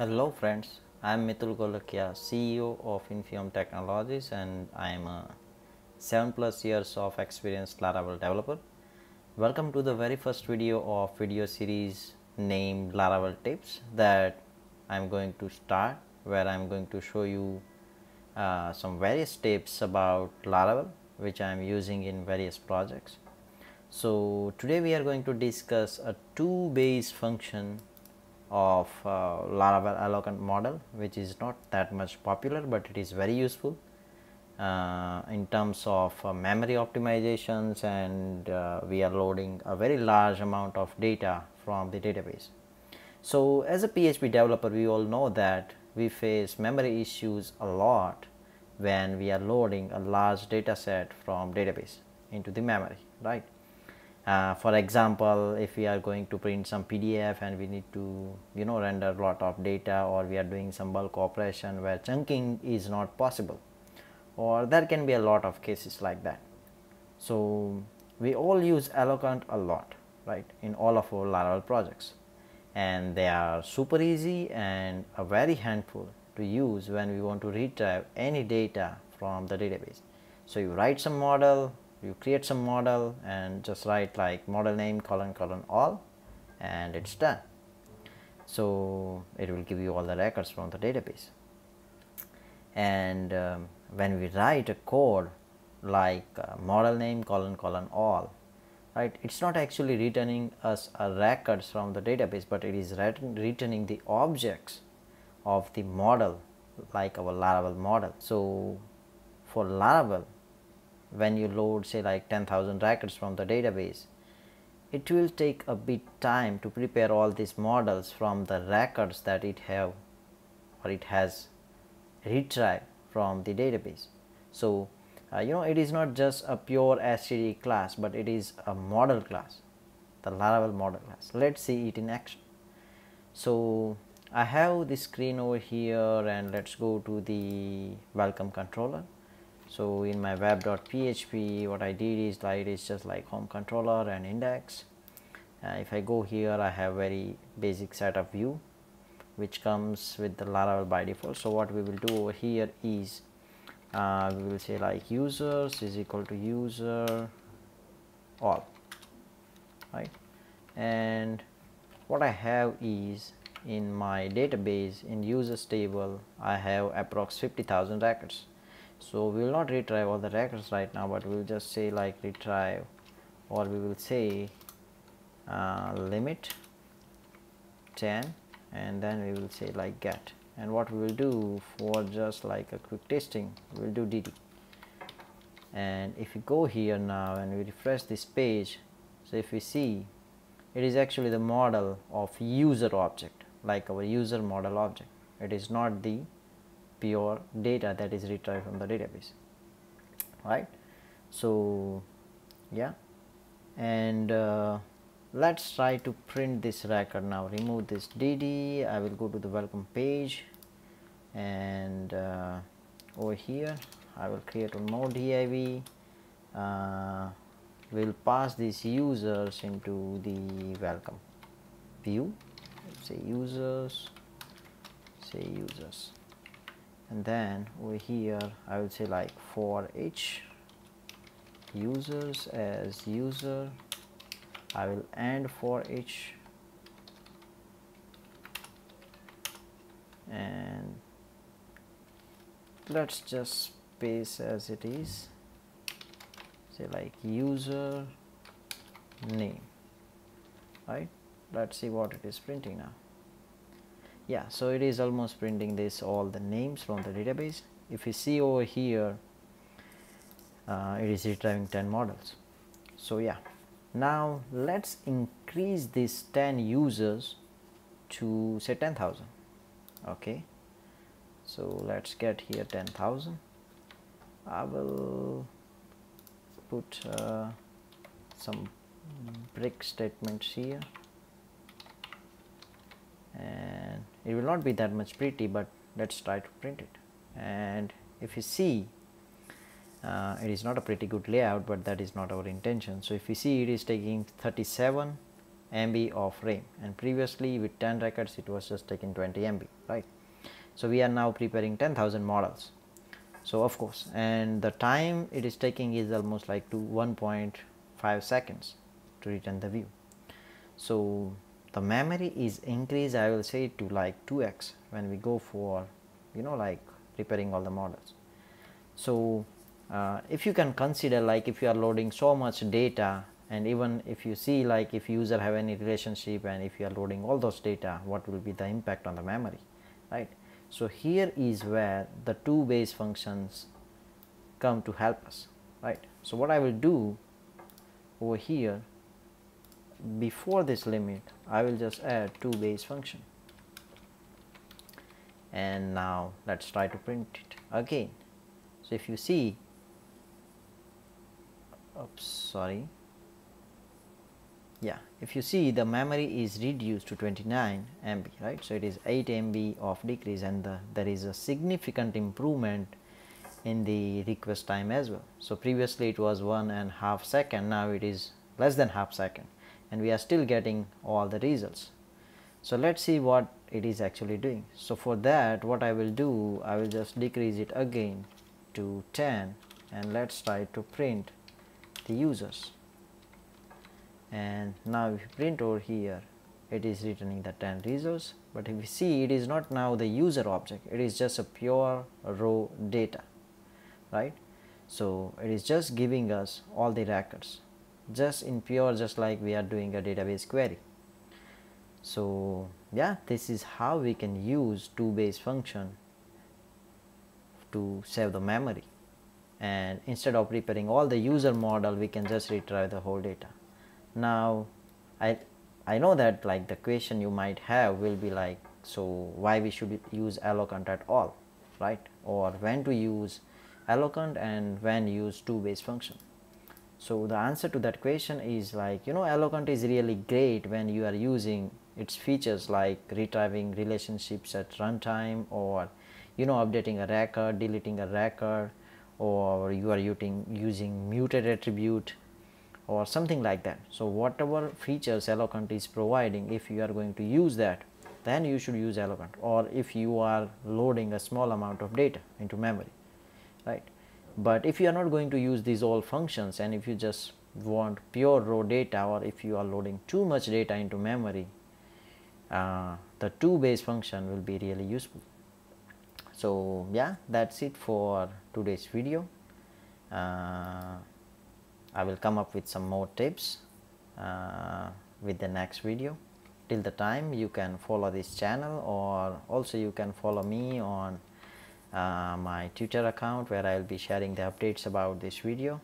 Hello friends, I am Mitul Golakia, CEO of InfyOm Technologies and I am a 7 plus years of experienced Laravel developer. Welcome to the very first video of video series named Laravel tips that I am going to start where I am going to show you uh, some various tips about Laravel which I am using in various projects. So today we are going to discuss a toBase function of uh, Laravel Eloquent model which is not that much popular but it is very useful uh, in terms of uh, memory optimizations and uh, we are loading a very large amount of data from the database. So as a PHP developer we all know that we face memory issues a lot when we are loading a large data set from database into the memory right uh, for example if we are going to print some pdf and we need to you know render a lot of data or we are doing some bulk operation where chunking is not possible or there can be a lot of cases like that. So we all use Eloquent a lot right in all of our laravel projects. And they are super easy and a very handful to use when we want to retrieve any data from the database. So you write some model you create some model and just write like model name colon colon all and it's done. So it will give you all the records from the database. And um, when we write a code like uh, model name colon colon all right it's not actually returning us a records from the database but it is returning the objects of the model like our laravel model. So for laravel when you load say like 10,000 records from the database it will take a bit time to prepare all these models from the records that it have or it has retrieved from the database. So uh, you know it is not just a pure std class but it is a model class the laravel model class. Let's see it in action. So i have the screen over here and let's go to the welcome controller so in my web.php what I did is like it's just like home controller and index. Uh, if I go here I have very basic setup view which comes with the Laravel by default. So what we will do over here is uh, we will say like users is equal to user all right? And what I have is in my database in users table I have approx 50,000 records so we will not retrieve all the records right now but we will just say like retrieve or we will say uh, limit 10 and then we will say like get. And what we will do for just like a quick testing we will do dd and if you go here now and we refresh this page so if we see it is actually the model of user object like our user model object. It is not the pure data that is retrieved from the database right? So yeah. And uh, let's try to print this record now. Remove this dd i will go to the welcome page. And uh, over here i will create a more div uh, we'll pass these users into the welcome view. Say users. Say users and then over here I will say like for each users as user I will end for each. And let's just space as it is. Say like user name right? Let's see what it is printing now yeah so it is almost printing this all the names from the database. If you see over here uh, it is retrieving 10 models. So yeah. Now let's increase these 10 users to say 10,000 okay. So let's get here 10,000 I will put uh, some break statements here and it will not be that much pretty but let's try to print it and if you see uh, it is not a pretty good layout but that is not our intention so if you see it is taking 37 MB of RAM and previously with 10 records it was just taking 20 MB right. So we are now preparing 10,000 models. So of course and the time it is taking is almost like to 1.5 seconds to return the view. So the memory is increased I will say to like 2x when we go for you know like preparing all the models. So uh, if you can consider like if you are loading so much data and even if you see like if user have any relationship and if you are loading all those data what will be the impact on the memory right so here is where the toBase functions come to help us right so what i will do over here before this limit i will just add toBase function. And now let's try to print it again. So if you see oops sorry. Yeah if you see the memory is reduced to 29 MB right? So it is 8 MB of decrease and the, there is a significant improvement in the request time as well. So previously it was one and half second now it is less than half second and we are still getting all the results. So let's see what it is actually doing. So for that what I will do I will just decrease it again to 10 and let's try to print the users. And now if you print over here it is returning the 10 results. But if you see it is not now the user object. It is just a pure row data right? So it is just giving us all the records just in pure just like we are doing a database query. So yeah this is how we can use toBase function to save the memory. And instead of preparing all the user model we can just retrieve the whole data. Now i i know that like the question you might have will be like so why we should use Eloquent at all right? Or when to use Eloquent and when use toBase function so the answer to that question is like you know Eloquent is really great when you are using its features like retrieving relationships at runtime or you know updating a record deleting a record or you are using using muted attribute or something like that. So, whatever features Eloquent is providing if you are going to use that then you should use Eloquent or if you are loading a small amount of data into memory right. But if you are not going to use these all functions and if you just want pure raw data or if you are loading too much data into memory uh, the toBase function will be really useful. So yeah that's it for today's video. Uh, I will come up with some more tips uh, with the next video. Till the time you can follow this channel or also you can follow me on uh, my Twitter account where I will be sharing the updates about this video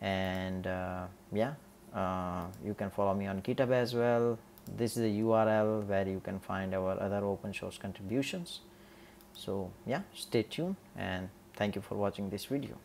and uh, yeah uh, you can follow me on GitHub as well. This is the URL where you can find our other open source contributions. So yeah stay tuned and thank you for watching this video.